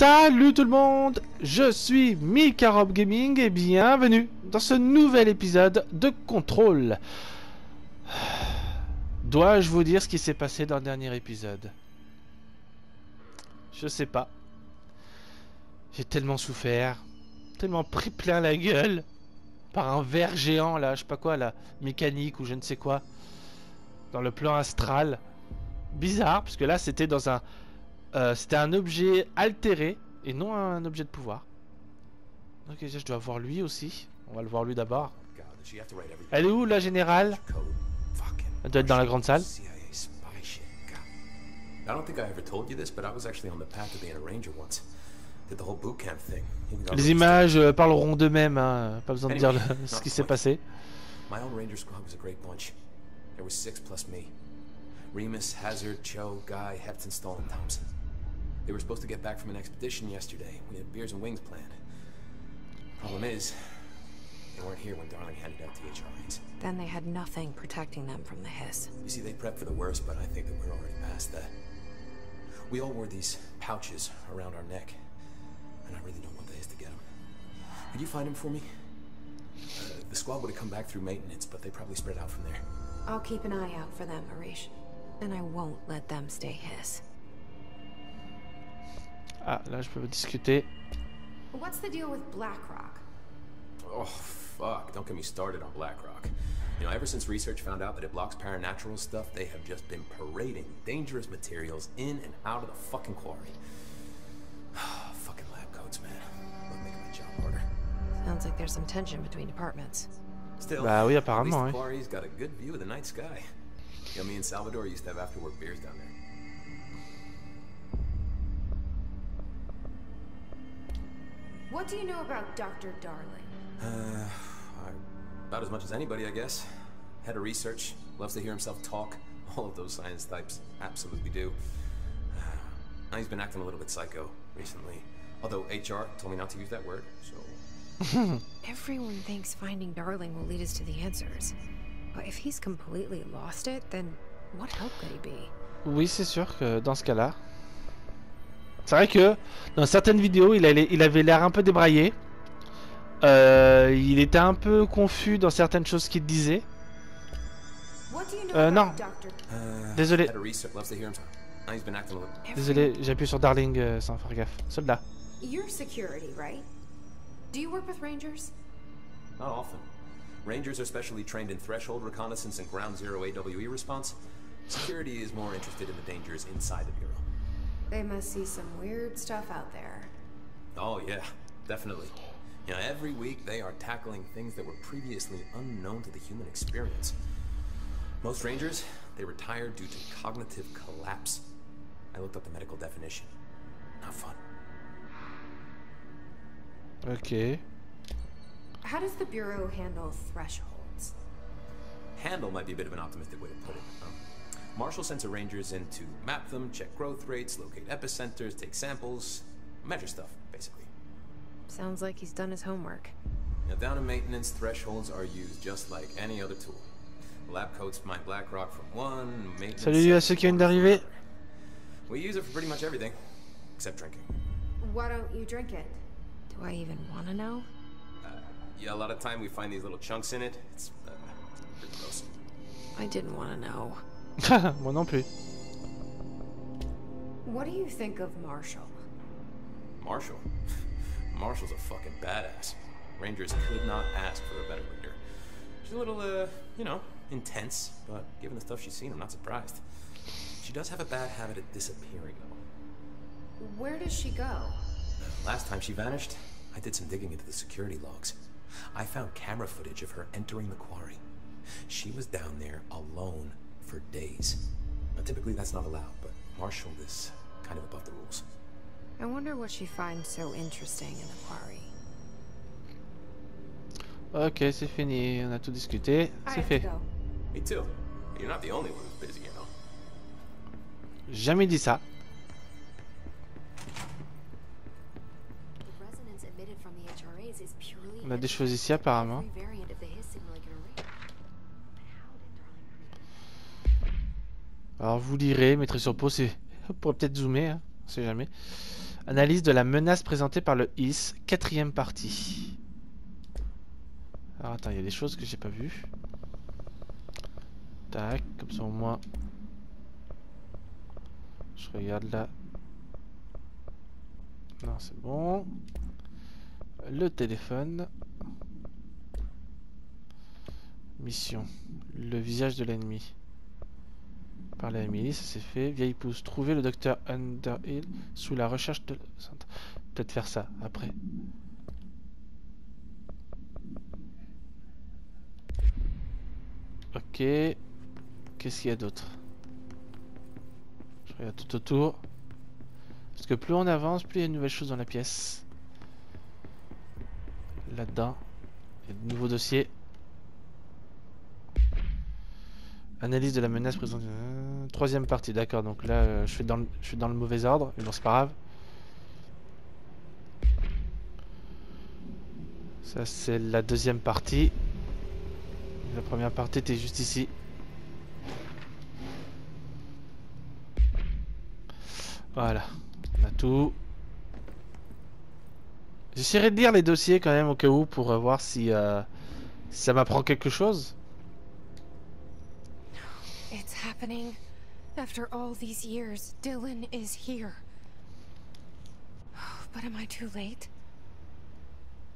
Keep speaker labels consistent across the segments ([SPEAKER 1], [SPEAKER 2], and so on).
[SPEAKER 1] Salut tout le monde, je suis Mikarob Gaming et bienvenue dans ce nouvel épisode de Contrôle. Dois-je vous dire ce qui s'est passé dans le dernier épisode? Je sais pas. J'ai tellement souffert, tellement pris plein la gueule par un ver géant là, je sais pas quoi là, mécanique ou je ne sais quoi, dans le plan astral. Bizarre, parce que là c'était dans un... euh, c'était un objet altéré et non un objet de pouvoir. Ok, je dois voir lui aussi. On va le voir lui d'abord. Elle est où la générale? Elle doit être dans la grande salle.
[SPEAKER 2] I don't think I ever told you this, but I was actually on the path to being a ranger once. Did the whole boot camp thing.
[SPEAKER 1] Les images euh, parleront d'eux-mêmes, hein. pas besoin de dire le- ce qui s'est passé.
[SPEAKER 2] My own ranger squad was a great bunch. There was six plus me. Remus, Hazard, Cho, Guy, Hepton, Stoll, and Thompson. They were supposed to get back from an expedition yesterday. We had beers and wings planned. Problem is, they weren't here when Darling handed out the HRAs.
[SPEAKER 3] Then they had nothing protecting them from the hiss.
[SPEAKER 2] You see, they prepped for the worst, but I think that we're already past that. We all wore these pouches around our neck, and I really don't want the hiss to get them. Could you find them for me? Uh, the squad would have come back through maintenance, but they probably spread out from there.
[SPEAKER 3] I'll keep an eye out for them, Arish. And I won't let them stay hiss.
[SPEAKER 1] Ah, là je peux discuter.
[SPEAKER 4] What's the deal with BlackRock?
[SPEAKER 2] Oh, fuck. Don't get me started on BlackRock. You know, ever since research found out that it blocks paranatural stuff, they have just been parading dangerous materials in and out of the fucking quarry. fucking lab coats, man. Would make my job harder.
[SPEAKER 3] Sounds like there's some tension between departments.
[SPEAKER 2] Still,
[SPEAKER 1] Bah oui,
[SPEAKER 2] at least
[SPEAKER 1] apparemment,
[SPEAKER 2] the
[SPEAKER 1] oui.
[SPEAKER 2] quarry's got a good view of the night sky. You know, me and Salvador used to have after-work beers down there.
[SPEAKER 4] What do you know about Dr. Darling?
[SPEAKER 2] Uh, about as much as anybody, I guess. Head of research, loves to hear himself talk. All of those science types absolutely do. Now he's been acting a little bit psycho recently. Although HR told me not to use that word, so.
[SPEAKER 3] Everyone thinks finding Darling will lead us to the answers. But if he's completely lost it, then what help could he be?
[SPEAKER 1] Oui, c'est sûr que dans ce cas-là. C'est vrai que dans certaines vidéos, il, allait- il avait l'air un peu débraillé. Euh, il était un peu confus dans certaines choses qu'il disait. Euh, non.
[SPEAKER 4] Dr.
[SPEAKER 2] Uh,
[SPEAKER 1] Désolé.
[SPEAKER 2] Head of research loves to hear himself. Now he's been acting a little.
[SPEAKER 1] Désolé, j'ai appuyé sur Darling euh, sans faire gaffe. Soldat.
[SPEAKER 4] You're security, right? Do you work with Rangers?
[SPEAKER 2] Not often. Rangers are specially trained in threshold reconnaissance and ground zero AWE response. Security is more interested in the dangers inside the Bureau.
[SPEAKER 4] They must see some weird stuff out there.
[SPEAKER 2] Oh, yeah, definitely. You know, every week they are tackling things that were previously unknown to the human experience. Most Rangers, they retire due to cognitive collapse. I looked up the medical definition. Not fun.
[SPEAKER 1] Ok.
[SPEAKER 4] How does the Bureau handle thresholds?
[SPEAKER 2] Handle might be a bit of an optimistic way to put it. Marshall sends her Rangers in to map them, check growth rates, locate epicenters, take samples, measure stuff, basically.
[SPEAKER 3] Sounds like he's done his homework.
[SPEAKER 2] Now, down in maintenance, thresholds are used just like any other tool. Lab coats my BlackRock from one, maintenance.
[SPEAKER 1] Salut à
[SPEAKER 2] set
[SPEAKER 1] ceux qui
[SPEAKER 2] from
[SPEAKER 1] viennent d'arriver.
[SPEAKER 2] We use it for pretty much everything, except drinking.
[SPEAKER 4] Why don't you drink it?
[SPEAKER 3] Do I even want to know?
[SPEAKER 2] Yeah, a lot of time we find these little chunks in it. It's uh, pretty gross.
[SPEAKER 3] I didn't want to know.
[SPEAKER 1] Moi non plus.
[SPEAKER 4] What do you think of Marshall?
[SPEAKER 2] Marshall. Marshall's a fucking badass. Rangers could not ask for a better leader. She's a little, uh, you know, intense, but given the stuff she's seen, I'm not surprised. She does have a bad habit of disappearing, though.
[SPEAKER 4] Where does she go?
[SPEAKER 2] Last time she vanished, I did some digging into the security logs. I found camera footage of her entering the quarry. She was down there alone for days. Now, typically that's not allowed, but Marshall is kind of above the rules.
[SPEAKER 3] I wonder what she finds so interesting in the quarry.
[SPEAKER 1] Ok, c'est fini. On a tout discuté.
[SPEAKER 4] I
[SPEAKER 1] C'est fait.
[SPEAKER 2] Me too. You're not the only one who's busy, you know.
[SPEAKER 1] Jamais dit ça. On a des choses ici apparemment. Alors vous lirez, mettrez sur pause et vous pourrez peut-être zoomer, hein, on sait jamais. Analyse de la menace présentée par le IS, quatrième partie. Alors attends, il y a des choses que j'ai pas vues. Tac, comme ça au moins. Je regarde là. Non, c'est bon. Le téléphone. Mission. Le visage de l'ennemi. Parler à Emily, ça c'est fait. Vieille pousse. Trouver le docteur Underhill sous la recherche de... Peut-être faire ça après. Ok. Qu'est-ce qu'il y a d'autre? Je regarde tout autour. Parce que plus on avance, plus il y a de nouvelles choses dans la pièce. Là-dedans. Il y a de nouveaux dossiers. Analyse de la menace présente. Troisième partie, d'accord. Donc là, euh, je, suis dans le, je suis dans le mauvais ordre. Mais bon, c'est pas grave. Ça, c'est la deuxième partie. La première partie était juste ici. Voilà. On a tout. J'essaierai de lire les dossiers quand même au cas où pour euh, voir si, euh, si ça m'apprend quelque chose.
[SPEAKER 3] After all these years, Dylan is here. But am I too late?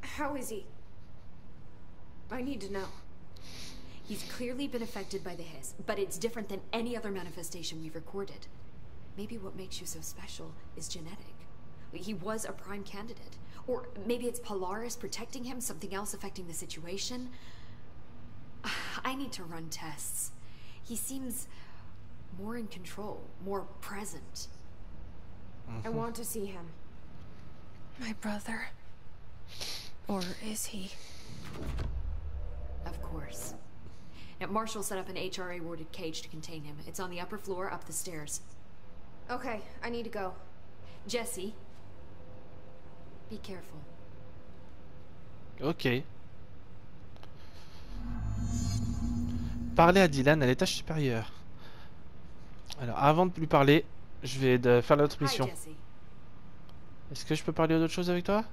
[SPEAKER 4] How is he? I need to know.
[SPEAKER 5] He's clearly been affected by the hiss, but it's different than any other manifestation we've recorded. Maybe what makes you so special is genetic. He was a prime candidate. Or maybe it's Polaris protecting him, something else affecting the situation. I need to run tests. He seems more in control, more present.
[SPEAKER 4] I mm-hmm. want to see him.
[SPEAKER 3] My brother? Or is he?
[SPEAKER 5] Of course. Now, Marshall set up an HRA warded cage to contain him. It's on the upper floor up the stairs.
[SPEAKER 4] Okay, I need to go.
[SPEAKER 5] Jesse, be careful.
[SPEAKER 1] Ok. Parlez à Dylan à l'étage supérieur. Alors, avant de lui parler, je vais de faire l'autre
[SPEAKER 5] Hi,
[SPEAKER 1] mission. Est-ce que je peux parler d'autre chose avec toi?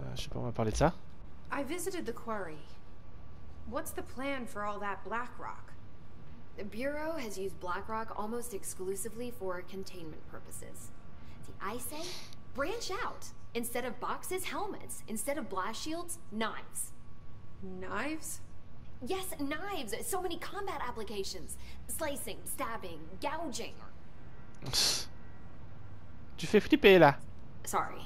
[SPEAKER 1] Euh, Je sais pas, on va parler de ça.
[SPEAKER 4] I visited the quarry. What's the plan for all that black rock?
[SPEAKER 5] The Bureau has used BlackRock almost exclusively for containment purposes. See, I say branch out. Instead of boxes, helmets. Instead of blast shields, knives.
[SPEAKER 4] Knives?
[SPEAKER 5] Yes, knives. So many combat applications slicing, stabbing, gouging.
[SPEAKER 1] Tu fais flipper là.
[SPEAKER 5] Sorry.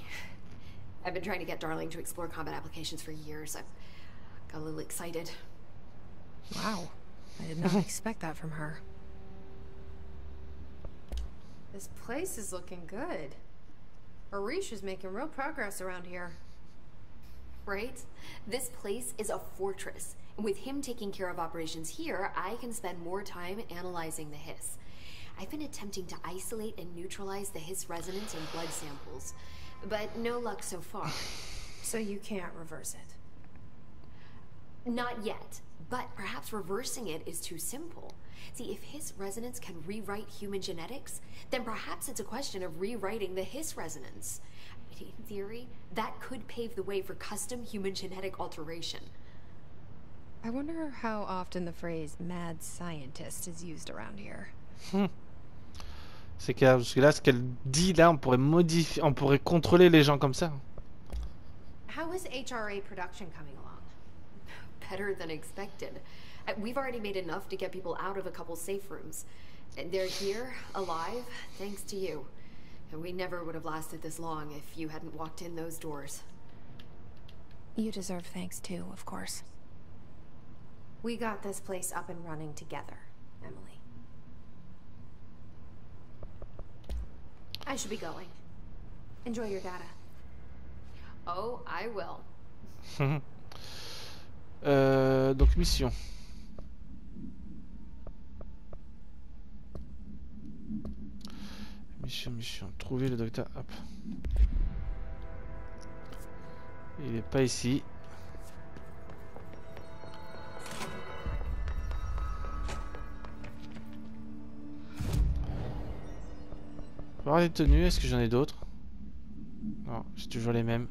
[SPEAKER 5] I've been trying to get Darling to explore combat applications for years. I've got a little excited.
[SPEAKER 3] Wow. I did not expect that from her.
[SPEAKER 4] This place is looking good. Arish is making real progress around here.
[SPEAKER 5] Right? This place is a fortress. And with him taking care of operations here, I can spend more time analyzing the hiss. I've been attempting to isolate and neutralize the hiss resonance in blood samples, but no luck so far.
[SPEAKER 4] So you can't reverse it.
[SPEAKER 5] Not yet, but perhaps reversing it is too simple. See, if Hiss resonance can rewrite human genetics, then perhaps it's a question of rewriting the Hiss resonance. In theory, that could pave the way for custom human genetic alteration.
[SPEAKER 3] I wonder how often the phrase mad scientist is used around here.
[SPEAKER 1] C'est clair, parce que là, ce qu'elle dit là, on pourrait modifier, on pourrait contrôler les gens comme ça.
[SPEAKER 4] How is HRA production coming along?
[SPEAKER 5] Better than expected. Uh, We've already made enough to get people out of a couple safe rooms. They're here, alive, thanks to you. And we never would have lasted this long if you hadn't walked in those doors.
[SPEAKER 3] You deserve thanks too, of course.
[SPEAKER 4] We got this place up and running together, Emily. I should be going. Enjoy your data.
[SPEAKER 5] Oh, I will.
[SPEAKER 1] Euh, donc mission. Mission, mission. Trouver le docteur. Hop. Il est pas ici. Voir les tenues, est-ce que j'en ai d'autres? Non, j'ai toujours les mêmes.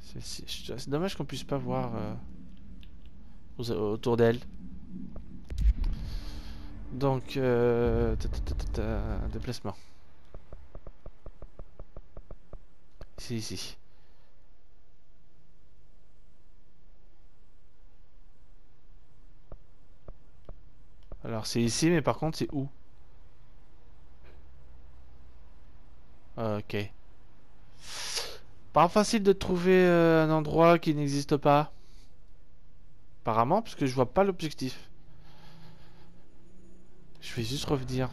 [SPEAKER 1] C'est c'est dommage qu'on puisse pas voir euh, autour d'elle. Donc, euh, ta- ta- ta- déplacement. Ici, ici. Alors, c'est ici, mais par contre, c'est où? Ok. Pas facile de trouver euh, un endroit qui n'existe pas. Apparemment, parce que je vois pas l'objectif. Je vais juste revenir.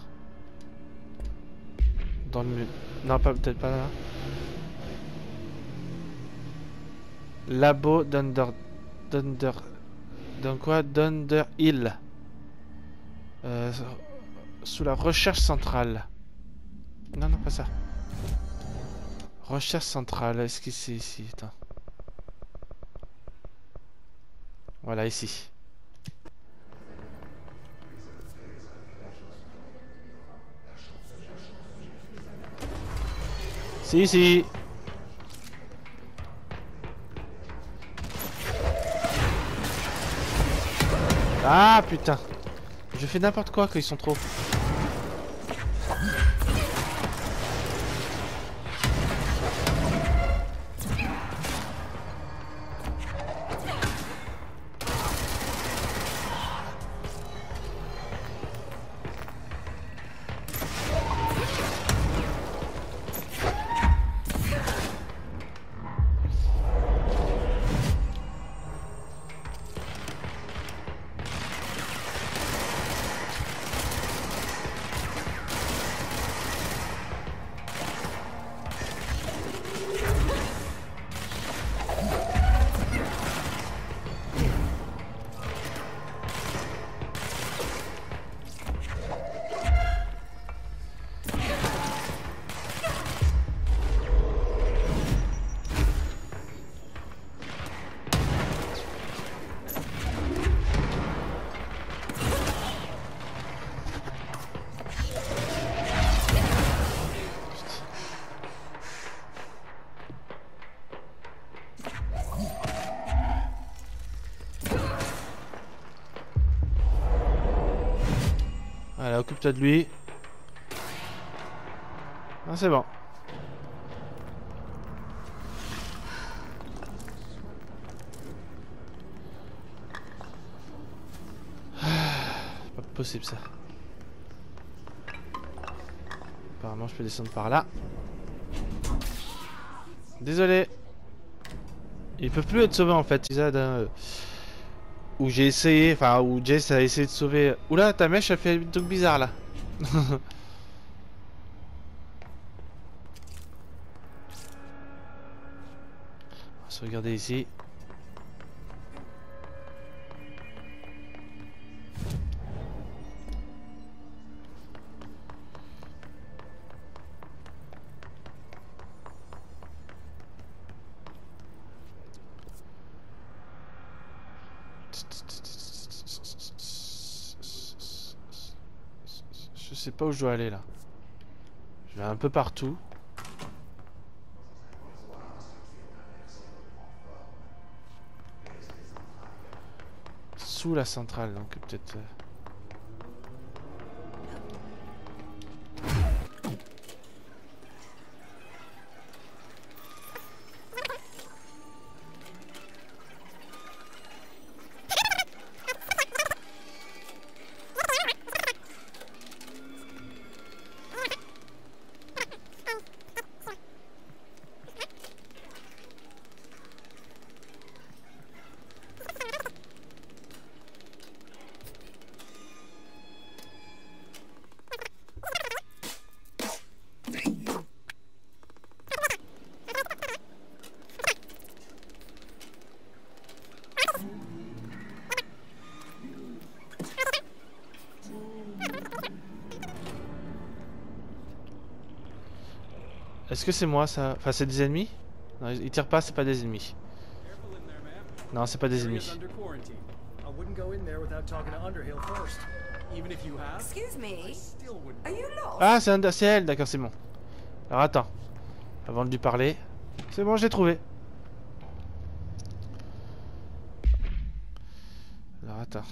[SPEAKER 1] Dans le. Non, peut-être pas là. Labo d'Under... Dunder... Dans quoi? Dunder Hill. Euh, sous la recherche centrale. Non, non, pas ça. Recherche centrale, est-ce que c'est ici? Voilà, ici. Si, si. Ah putain. Je fais n'importe quoi quand ils sont trop. Occupe-toi de lui. Ah, c'est bon. Ah, Pas possible ça. Apparemment, je peux descendre par là. Désolé. Ils peuvent plus être sauvés en fait. Ils aident, hein, Où j'ai essayé, enfin où Jess a essayé de sauver. Oula, ta mèche a fait un truc bizarre là. On va se regarder ici. Pas où je dois aller là. Je vais un peu partout. Sous la centrale, donc peut-être. Est-ce que c'est moi ça? Enfin, c'est des ennemis? Non, ils tirent pas, c'est pas des ennemis. Non, c'est pas des ennemis.
[SPEAKER 6] under quarantine. I wouldn't go in there without talking to Underhill first. Even if you have,
[SPEAKER 7] Excuse
[SPEAKER 6] I
[SPEAKER 7] me?
[SPEAKER 6] still wouldn't.
[SPEAKER 7] Are you lost?
[SPEAKER 1] Ah, c'est elle, d'accord, c'est bon. Alors attends. Avant de lui parler. C'est bon, j'ai trouvé. Alors attends.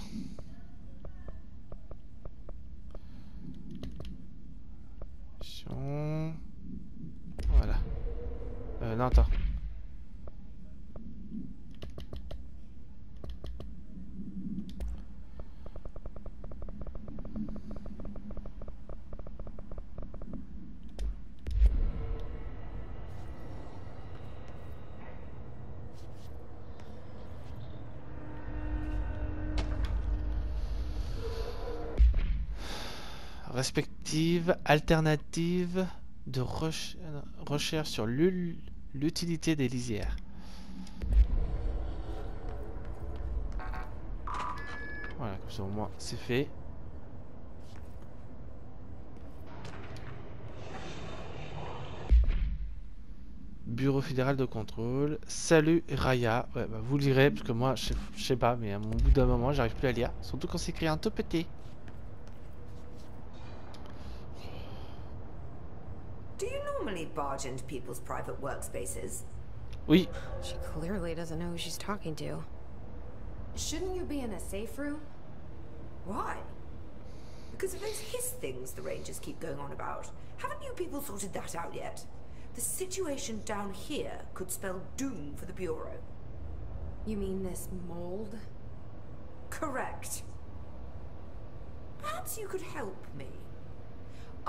[SPEAKER 1] Mission. Voilà. Euh, respective alternative de reche- euh, recherche sur l'ul- l'utilité des lisières. Voilà, comme ça au moins c'est fait. Bureau fédéral de contrôle. Salut Raya. Ouais, bah, vous lirez parce que moi je sais, pas, mais à mon bout d'un moment j'arrive plus à lire. Surtout quand c'est écrit un tout petit.
[SPEAKER 7] Normally barge into people's private workspaces?
[SPEAKER 1] Oui,
[SPEAKER 3] She clearly doesn't know who she's talking to.
[SPEAKER 4] Shouldn't you be in a safe room?
[SPEAKER 7] Why? Because of those hiss things the Rangers keep going on about. Haven't you people sorted that out yet? The situation down here could spell doom for the Bureau.
[SPEAKER 4] You mean this mold?
[SPEAKER 7] Correct. Perhaps you could help me.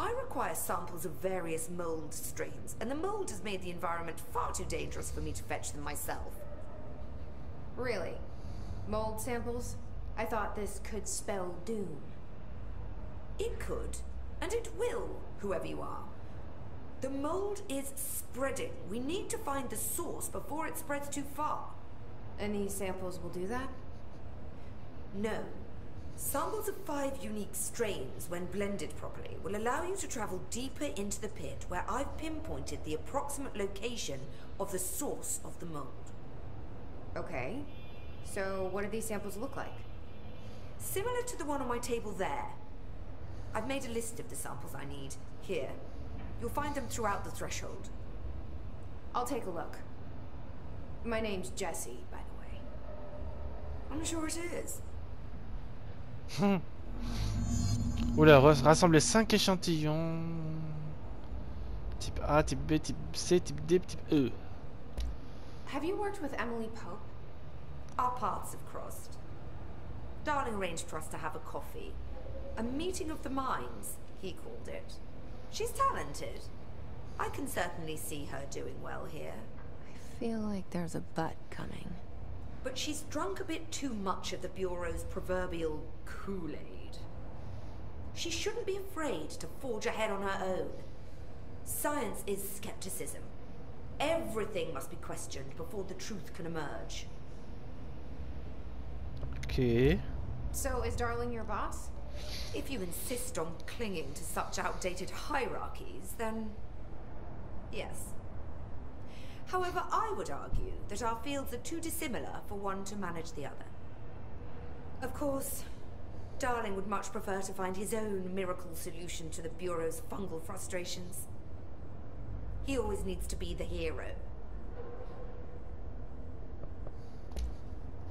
[SPEAKER 7] I require samples of various mold strains, and the mold has made the environment far too dangerous for me to fetch them myself.
[SPEAKER 4] Really? Mold samples? I thought this could spell doom.
[SPEAKER 7] It could, and it will, whoever you are. The mold is spreading. We need to find the source before it spreads too far.
[SPEAKER 4] And these samples will do that?
[SPEAKER 7] No. Samples of five unique strains, when blended properly, will allow you to travel deeper into the pit where I've pinpointed the approximate location of the source of the mold.
[SPEAKER 4] Okay. So, what do these samples look like?
[SPEAKER 7] Similar to the one on my table there. I've made a list of the samples I need. Here. You'll find them throughout the threshold.
[SPEAKER 4] I'll take a look. My name's Jessie, by the way.
[SPEAKER 7] I'm sure it is.
[SPEAKER 1] Oula, ras- rassembler 5 échantillons. Type A, type B, type C, type D, type E.
[SPEAKER 4] Have you worked with Emily Pope?
[SPEAKER 7] Our paths have crossed. Darling arranged for us to have a coffee. A meeting of the minds, he called it. She's talented. I can certainly see her doing well here.
[SPEAKER 3] I feel like there's a butt coming.
[SPEAKER 7] But she's drunk a bit too much of the Bureau's proverbial Kool-Aid. She shouldn't be afraid to forge ahead on her own. Science is skepticism. Everything must be questioned before the truth can emerge.
[SPEAKER 1] Ok.
[SPEAKER 4] So, is Darling your boss?
[SPEAKER 7] If you insist on clinging to such outdated hierarchies, then yes. However, I would argue that our fields are too dissimilar for one to manage the other. Of course, Darling would much prefer to find his own miracle solution to the Bureau's fungal frustrations. He always needs to be the hero.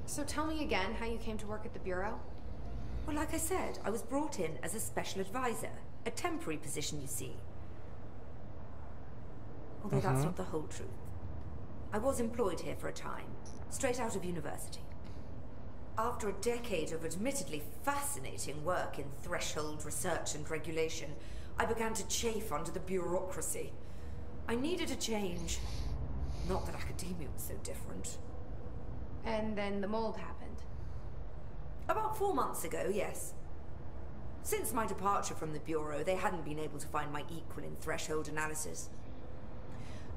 [SPEAKER 4] So, tell me again how you came to work at the Bureau?
[SPEAKER 7] Well, like I said, I was brought in as a special advisor. A temporary position, you see. Although that's mm-hmm. not the whole truth. I was employed here for a time, straight out of university. After a decade of admittedly fascinating work in threshold research and regulation, I began to chafe under the bureaucracy. I needed a change. Not that academia was so different.
[SPEAKER 4] And then the mold happened.
[SPEAKER 7] About four months ago, yes. Since my departure from the Bureau, they hadn't been able to find my equal in threshold analysis.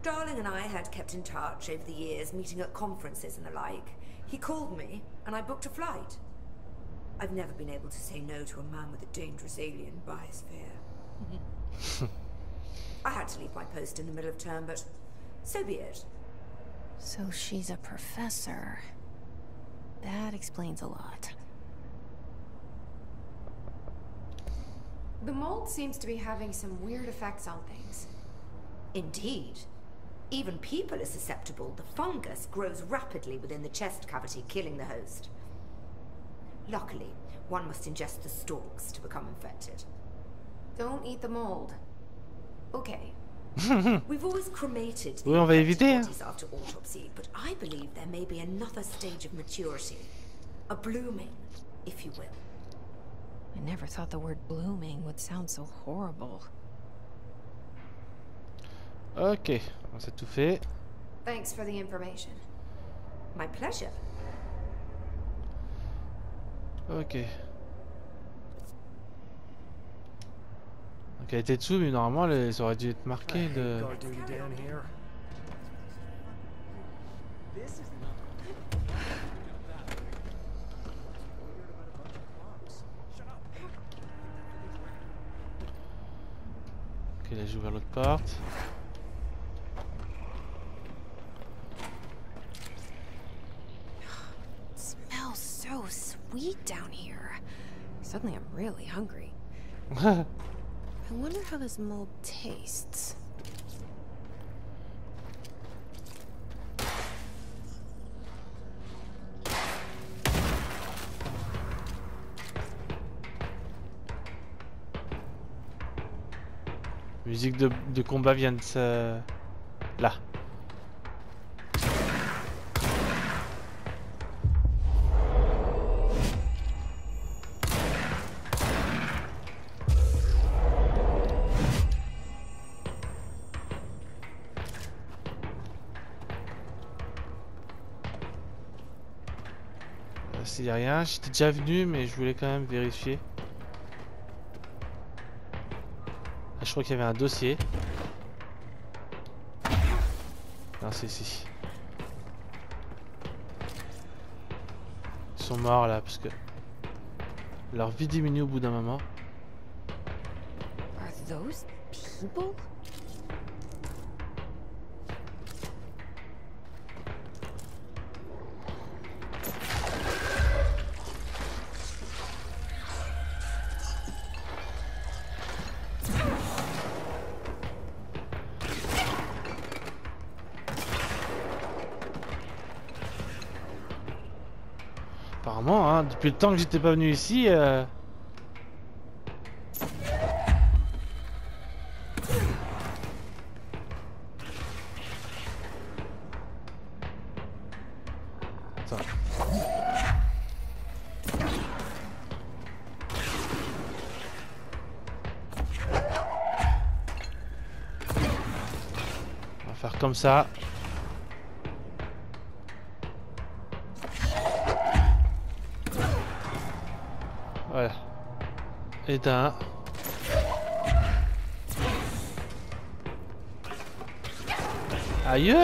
[SPEAKER 7] Darling and I had kept in touch over the years, meeting at conferences and the like. He called me, and I booked a flight. I've never been able to say no to a man with a dangerous alien biosphere. I had to leave my post in the middle of term, but so be it.
[SPEAKER 3] So she's a professor. That explains a lot.
[SPEAKER 4] The mold seems to be having some weird effects on things.
[SPEAKER 7] Indeed. Even people are susceptible. The fungus grows rapidly within the chest cavity, killing the host. Luckily, one must ingest the stalks to become infected.
[SPEAKER 4] Don't eat the mold. Okay.
[SPEAKER 7] We've always cremated the
[SPEAKER 1] Oui, on va éviter,
[SPEAKER 7] bodies after autopsy, but I believe there may be another stage of maturity. A blooming, if you will.
[SPEAKER 3] I never thought the word blooming would sound so horrible.
[SPEAKER 1] Ok, on s'est tout fait.
[SPEAKER 4] Thanks for the information.
[SPEAKER 7] My pleasure.
[SPEAKER 1] Ok. Donc elle était dessous, mais normalement elles auraient dû être marquées de... Ok, là j'ai ouvert l'autre porte.
[SPEAKER 3] So sweet down here. Suddenly I'm really hungry. I wonder how this mold tastes.
[SPEAKER 1] Musique de, de combat vient de. Là. Rien, j'étais déjà venu mais je voulais quand même vérifier. Ah, je crois qu'il y avait un dossier. Non, c'est ici. Ils sont morts là parce que leur vie diminue au bout d'un moment.
[SPEAKER 3] Are those people?
[SPEAKER 1] Depuis le temps que j'étais pas venu ici. euh, comme ça. Éteint. Aïe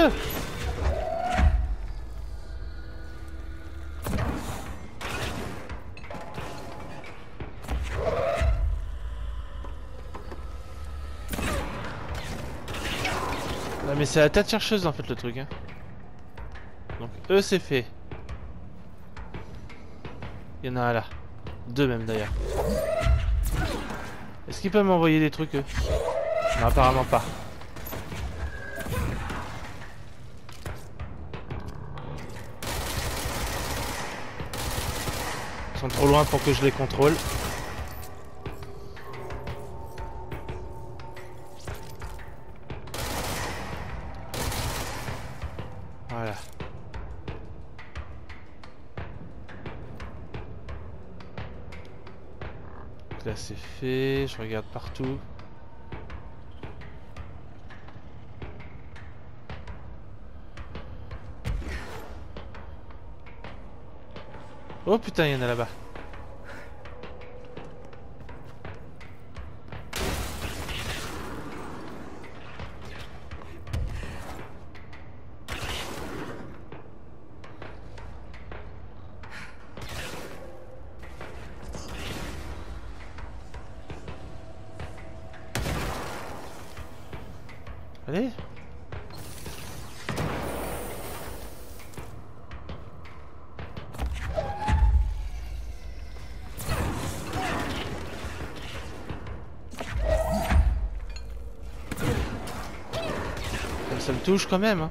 [SPEAKER 1] mais c'est la tête chercheuse en fait le truc hein. Donc eux c'est fait. Il y en a un là. Deux même d'ailleurs. Est-ce qu'ils peuvent m'envoyer des trucs eux? Non apparemment pas. Ils sont trop loin pour que je les contrôle. Voilà. Là c'est fait, je regarde partout. Oh putain, il y en a là-bas. Touche quand même. Hein.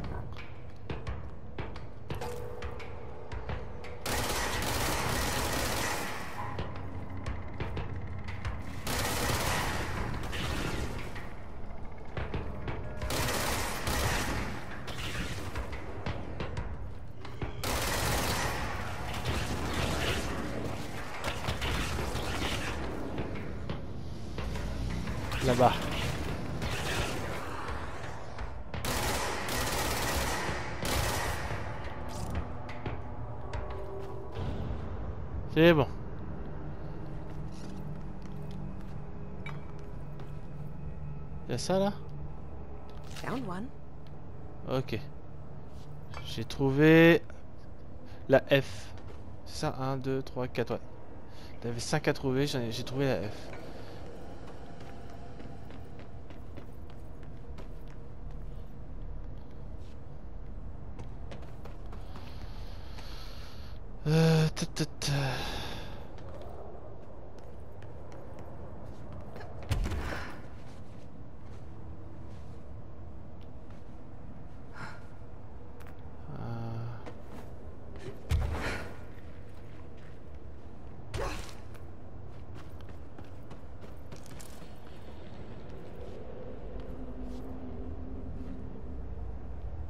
[SPEAKER 1] Là-bas. C'est bon. Y'a ça là?
[SPEAKER 3] Found one.
[SPEAKER 1] Ok. J'ai trouvé la F. C'est ça 1, 2, 3, 4, ouais. T'avais 5 à trouver, j'en ai- j'ai trouvé la F. Euh, ta, ta, ta. Euh.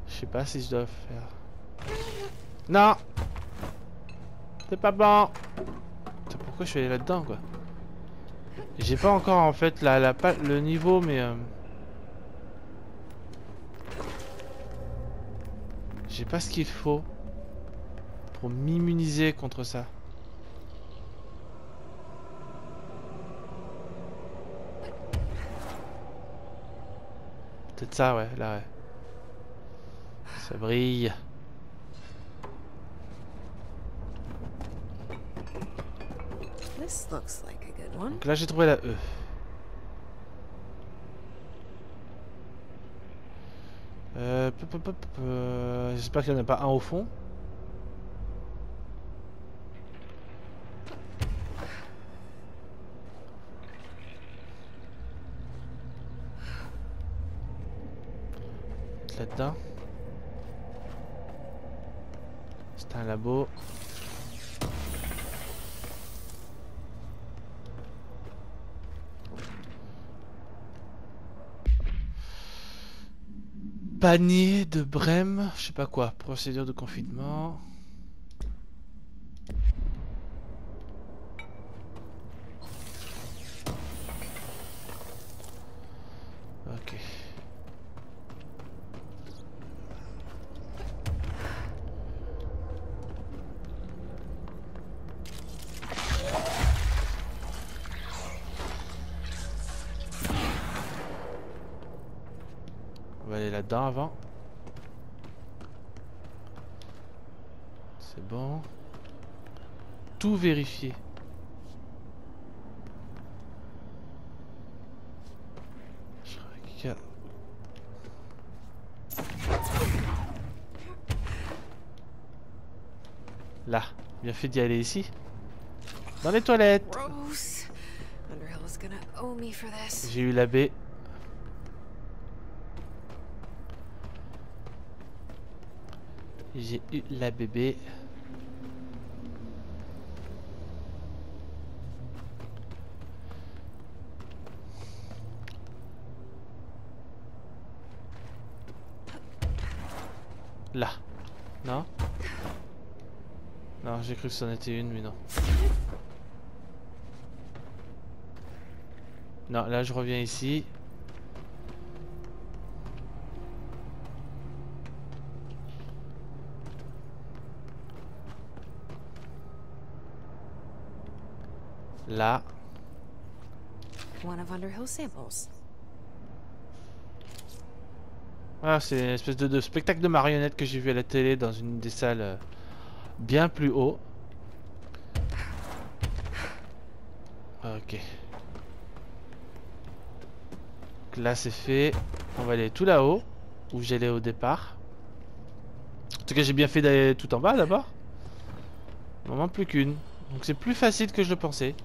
[SPEAKER 1] Je sais pas si je dois faire. Non C'est pas bon Pourquoi je suis allé là-dedans quoi? J'ai pas encore en fait la, la, le niveau mais... euh, J'ai pas ce qu'il faut pour m'immuniser contre ça. Peut-être ça, ouais, là, ouais. Ça brille.
[SPEAKER 3] This looks like a good one.
[SPEAKER 1] Donc là, j'ai trouvé la E. Euh, J'espère qu'il n'y en a pas un au fond. Là-dedans. C'est un Panier de Brême, je sais pas quoi, procédure de confinement. Ok. On va aller là-dedans avant. C'est bon. Tout vérifier. Je regarde. Là, bien fait d'y aller ici. Dans les toilettes. J'ai eu la baie. J'ai eu la bébé. Là. Non? Non, j'ai cru que c'en était une, mais non. Non, là je reviens ici. Là.
[SPEAKER 3] One of Underhill's samples.
[SPEAKER 1] Ah, c'est une espèce de, de spectacle de marionnettes que j'ai vu à la télé dans une des salles euh, bien plus haut. Ok. Donc là c'est fait. On va aller tout là-haut, où j'allais au départ. En tout cas j'ai bien fait d'aller tout en bas d'abord. Il m'en manque plus qu'une. Donc c'est plus facile que je le pensais.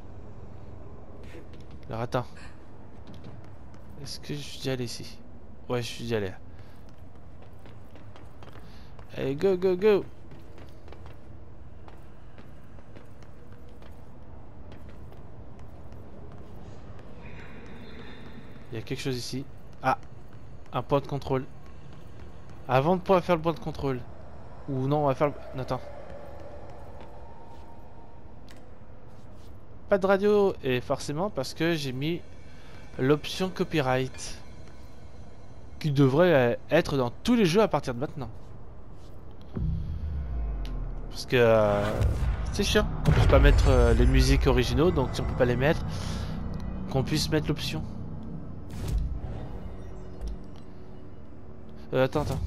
[SPEAKER 1] Alors attends. Est-ce que je suis déjà allé ici? Ouais je suis déjà allé. Allez, go, go, go Il y a quelque chose ici. Ah Un point de contrôle. Avant de pouvoir faire le point de contrôle. Ou non, on va faire le... Attends. De radio. Et forcément parce que j'ai mis l'option copyright. Qui devrait être dans tous les jeux à partir de maintenant. Parce que euh, c'est chiant qu'on puisse pas mettre euh, les musiques originaux, donc si on peut pas les mettre, qu'on puisse mettre l'option. Euh, attends, attends.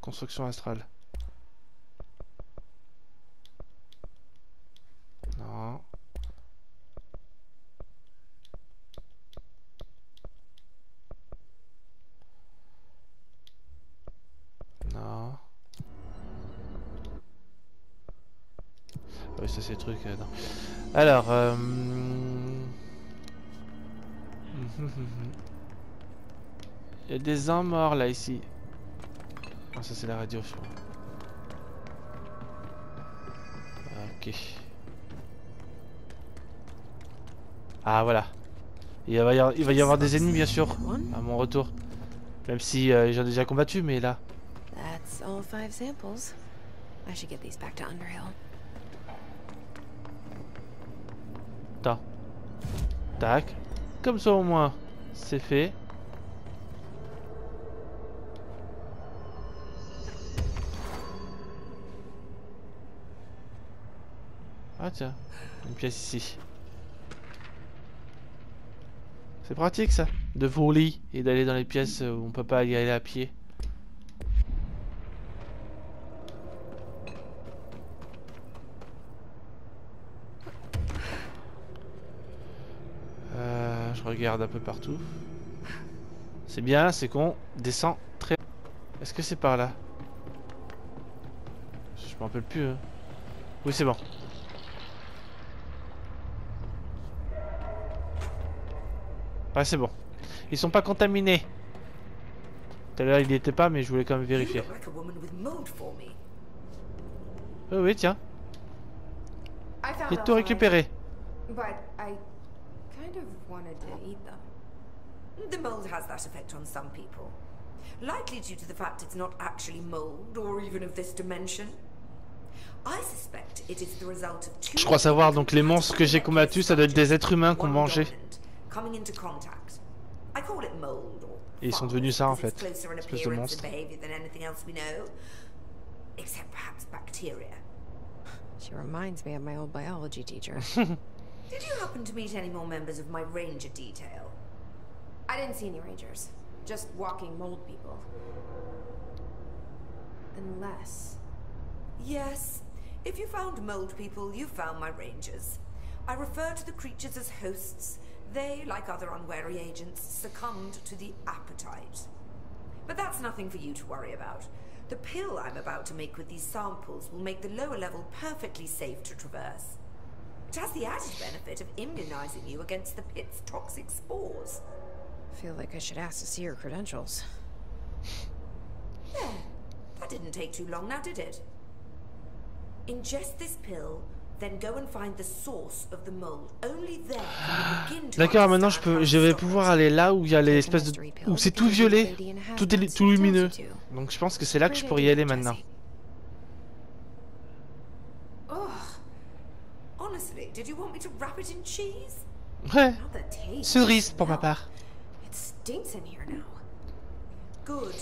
[SPEAKER 1] Construction astrale. Non. Non. Oui, ça c'est le truc. euh, non. Alors, euh... Il y a des gens morts là ici. Ah, ça c'est la radio. je crois. Ok. Ah voilà. Il va y avoir, il va y avoir des ennemis bien sûr à mon retour. Même si euh, j'en ai déjà combattu, mais là.
[SPEAKER 3] That's all five samples. I should get these back to Underhill.
[SPEAKER 1] Tac. Comme ça au moins, c'est fait. Ah tiens, une pièce ici. C'est pratique ça, de voler et d'aller dans les pièces où on peut pas y aller à pied. Je regarde un peu partout. C'est bien, c'est con. Descend très. Est-ce que c'est par là? Je m'en rappelle plus. hein. Oui, c'est bon. Ouais, c'est bon. Ils sont pas contaminés. Tout à l'heure, il y était pas, mais je voulais quand même vérifier.
[SPEAKER 7] look like a woman with mold for me.
[SPEAKER 1] Oui, oui, tiens. J'ai tout récupéré.
[SPEAKER 4] Kind of wanted to eat them.
[SPEAKER 7] The mold has that effect on some people. Likely due to the fact it's not actually mold or even of this dimension. I suspect it is the result of two
[SPEAKER 1] Je crois savoir, donc les monstres que j'ai combattus, ça doit être des êtres humains qu'on mangeait.
[SPEAKER 7] dominant, Coming into contact. I call it mold or
[SPEAKER 1] Et ils sont devenus ça, en fait.
[SPEAKER 7] closer in
[SPEAKER 1] Espèce de
[SPEAKER 7] appearance
[SPEAKER 1] monstres.
[SPEAKER 7] and behavior than anything else we know. Except perhaps bacteria.
[SPEAKER 3] She reminds me of my old biology teacher.
[SPEAKER 7] Did you happen to meet any more members of my ranger detail?
[SPEAKER 4] I didn't see any rangers. Just walking mold people. Unless.
[SPEAKER 7] Yes. If you found mold people, you found my rangers. I refer to the creatures as hosts. They, like other unwary agents, succumbed to the appetite. But that's nothing for you to worry about. The pill I'm about to make with these samples will make the lower level perfectly safe to traverse. It has the added benefit of immunizing you against the pit's toxic spores.
[SPEAKER 3] Feel like I should ask to see her credentials.
[SPEAKER 7] There. That didn't take too long now, did it? Ingest this pill, then go and find the source of the mold. Only then can you begin to
[SPEAKER 1] D'accord, maintenant je peux, je vais pouvoir aller là où il y a les
[SPEAKER 3] Take a
[SPEAKER 1] espèces de, où c'est
[SPEAKER 3] to
[SPEAKER 1] tout violet, tout est tout lumineux. Donc je pense que c'est là que je pourrais y aller maintenant.
[SPEAKER 3] Jessie.
[SPEAKER 7] Ugh. Did you want me to wrap it in cheese?
[SPEAKER 1] Ouais,
[SPEAKER 4] Not the taste.
[SPEAKER 1] cerise pour ma part.
[SPEAKER 4] It stinks in here now.
[SPEAKER 7] Good.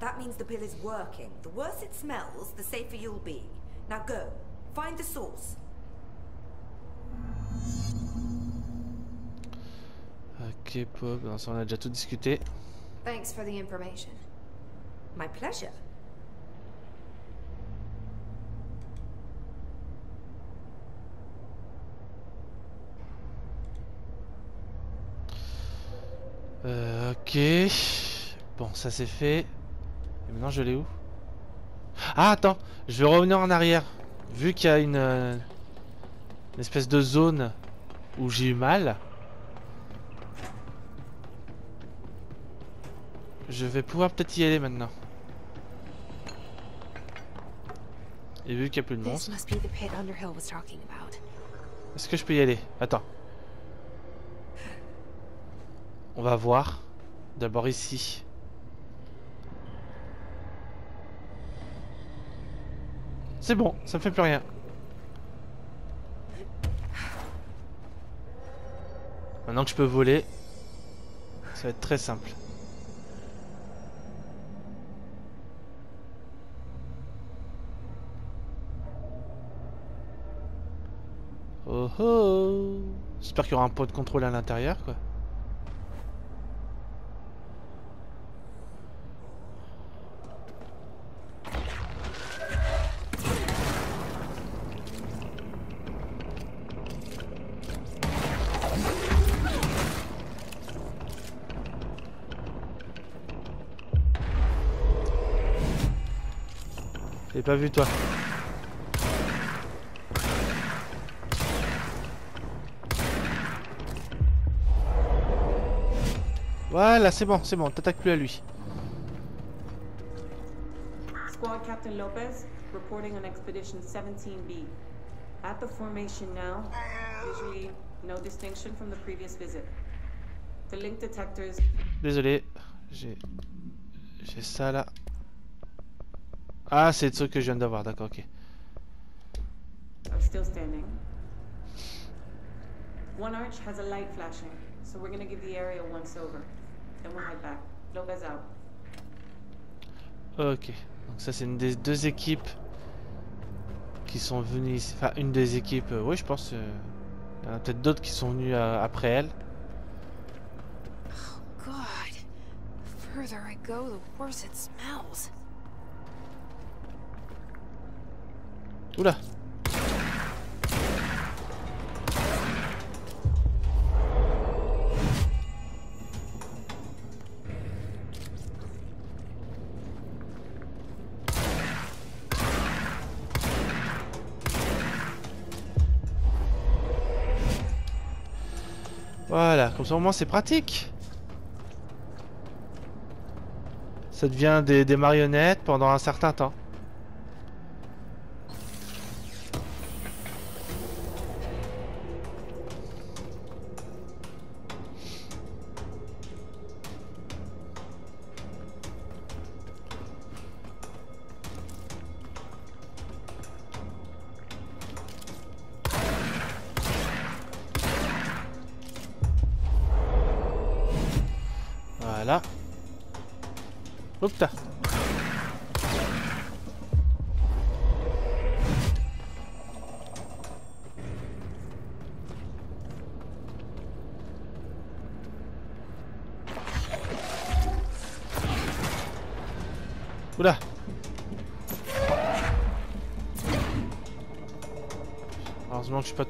[SPEAKER 7] That means the pill is working. The worse it smells, the safer you'll be. Now go. Find the source.
[SPEAKER 1] Ok, Pop, non, ça on a déjà tout discuté.
[SPEAKER 4] Thanks for the information.
[SPEAKER 7] My pleasure.
[SPEAKER 1] Euh, ok. Bon, ça c'est fait. Et maintenant je l'ai où? Ah, attends, je vais revenir en arrière. Vu qu'il y a une, euh, une espèce de zone où j'ai eu mal. Je vais pouvoir peut-être y aller maintenant. Et vu qu'il n'y a plus de monstres, est-ce que je peux y aller? Attends. On va voir. D'abord ici. C'est bon, ça me fait plus rien. Maintenant que je peux voler, ça va être très simple. Oh oh J'espère qu'il y aura un pot de contrôle à l'intérieur quoi. Pas vu toi. Voilà, c'est bon, c'est bon, t'attaques plus à lui.
[SPEAKER 6] Squad Captain Lopez, reporting on Expedition 17B. At the formation now, visually no distinction from the previous visit. The link detectors
[SPEAKER 1] Désolé, j'ai j'ai ça là. Ah, c'est ce que je viens d'avoir, d'accord, ok.
[SPEAKER 6] are still standing. One arch has a light flashing, so we're gonna give the area once over. Then we'll head back. Lopez out.
[SPEAKER 1] Ok, donc ça c'est une des deux équipes qui sont venues ici. Enfin, une des équipes, euh, oui, je pense. euh, Il y en a peut-être d'autres qui sont venus euh, après elle.
[SPEAKER 3] God. The further I go, the worse it smells.
[SPEAKER 1] Oula Voilà, comme ça au moins c'est pratique. Ça devient des, des marionnettes pendant un certain temps.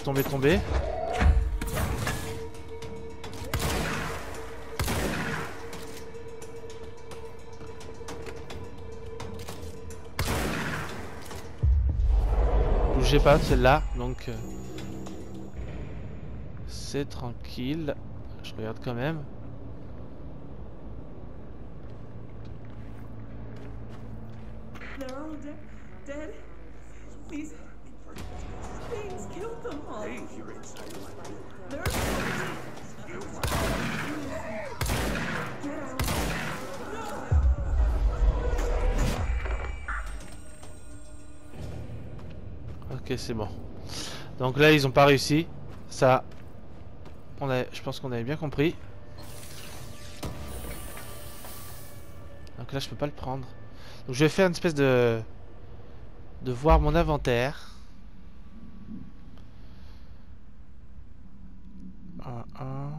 [SPEAKER 1] Tombé tombé. Bougez pas celle-là, donc euh, c'est tranquille. Je regarde quand même.
[SPEAKER 6] All
[SPEAKER 1] Ok, c'est bon. Donc là, ils ont pas réussi. Ça, on a, je pense qu'on avait bien compris. Donc là, je peux pas le prendre. Donc je vais faire une espèce de de voir mon inventaire. Un, un.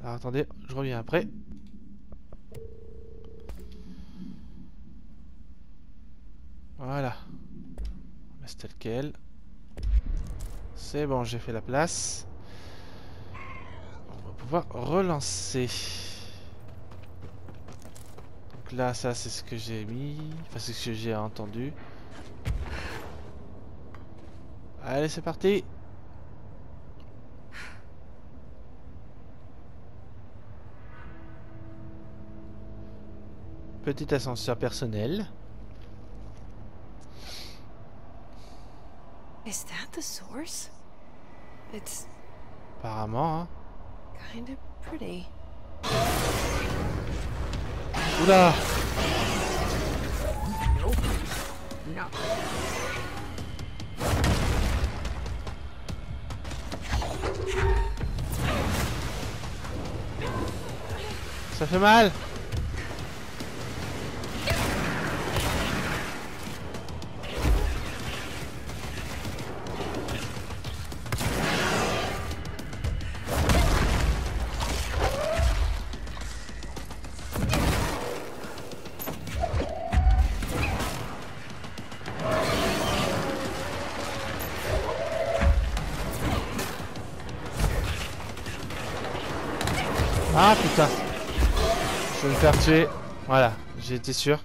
[SPEAKER 1] Alors attendez, je reviens après. Voilà. On tel quel. C'est bon, j'ai fait la place. On va pouvoir relancer. Donc là, ça c'est ce que j'ai mis. Enfin, c'est ce que j'ai entendu. Allez, c'est parti. Petit ascenseur personnel.
[SPEAKER 3] the source? It's
[SPEAKER 1] Apparemment, hein.
[SPEAKER 3] kind of pretty.
[SPEAKER 1] Oula
[SPEAKER 7] No.
[SPEAKER 1] Ça fait mal faire tuer. Voilà, j'ai été sûr.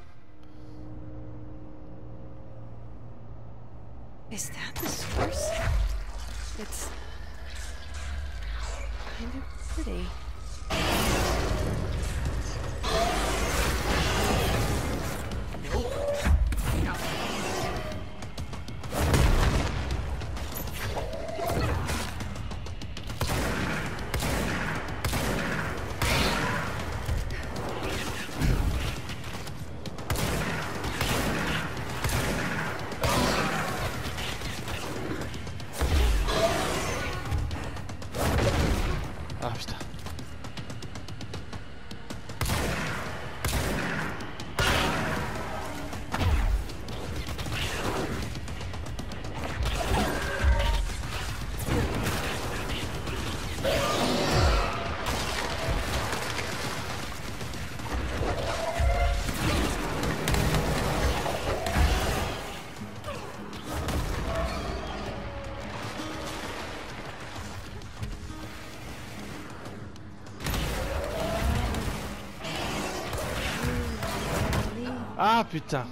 [SPEAKER 1] Ah putain.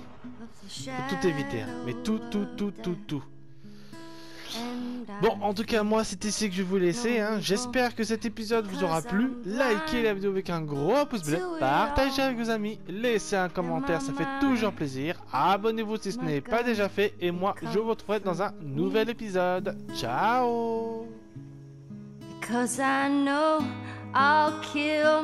[SPEAKER 1] Faut tout éviter. hein. Mais tout, tout, tout, tout, tout. Bon, en tout cas, moi, c'est ici que je vais vous laisser. Hein. J'espère que cet épisode vous aura plu. Likez la vidéo avec un gros pouce bleu. Partagez avec vos amis. Laissez un commentaire, ça fait toujours plaisir. Abonnez-vous si ce n'est pas déjà fait. Et moi, je vous retrouverai dans un nouvel épisode. Ciao
[SPEAKER 8] kill.